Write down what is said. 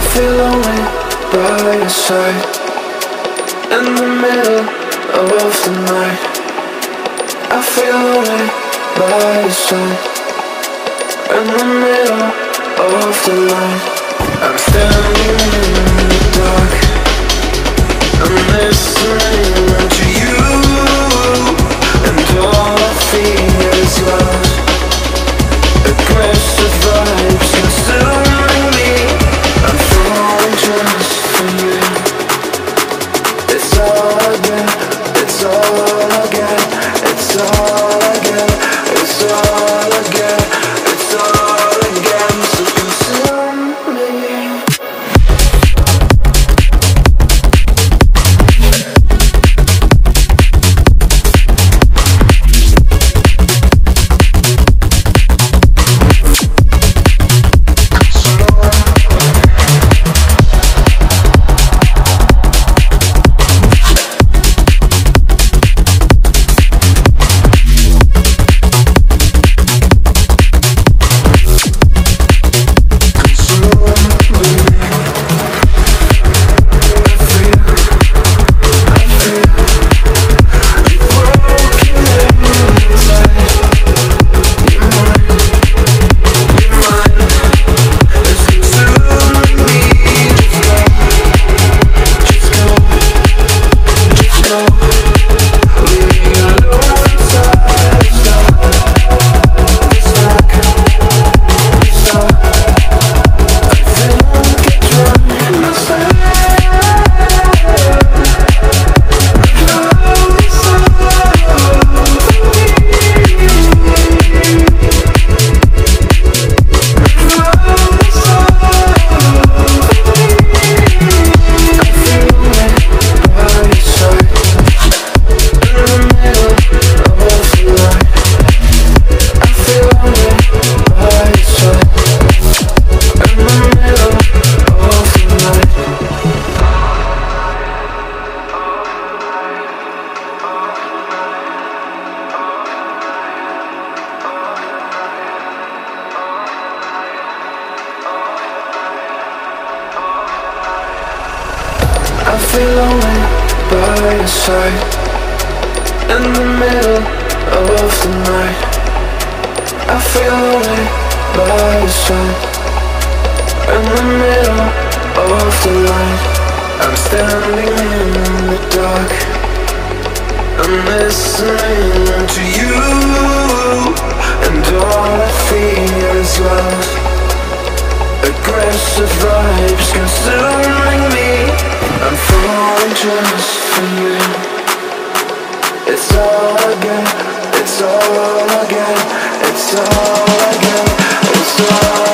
feel lonely by your side In the middle of the night. I feel lonely by your side In the middle of the night. I'm standing in the dark. I'm listening feel lonely by your side. In the middle of the night I feel lonely by your side. In the middle of the light I'm standing in the dark. I'm listening Aggressive vibes consuming me. I'm falling just for you. It's all get, it's all get It's all get, it's all